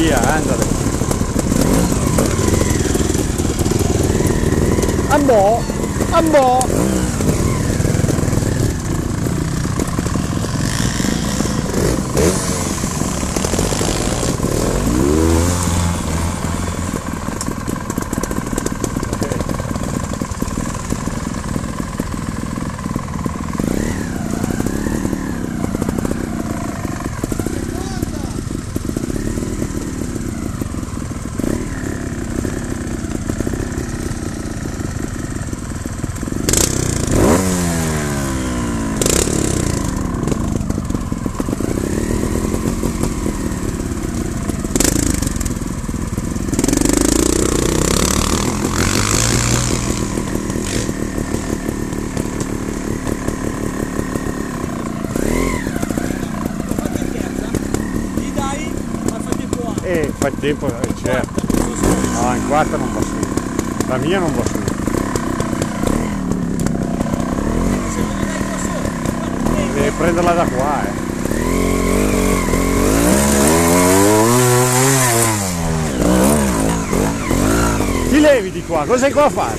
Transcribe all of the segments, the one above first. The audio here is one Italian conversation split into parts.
via, andate. Ambo, ambo. Fa tempo, eh, certo. No, in quarta non va su. La mia non va su. Deve prenderla da qua, eh. Ti levi di qua, cos'hai qua a fare?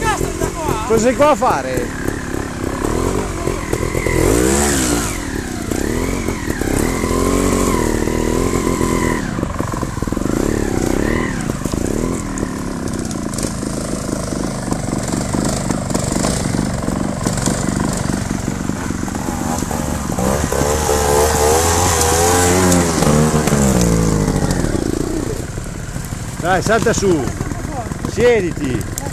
Cos'hai qua a fare? Dai, salta su. Siediti.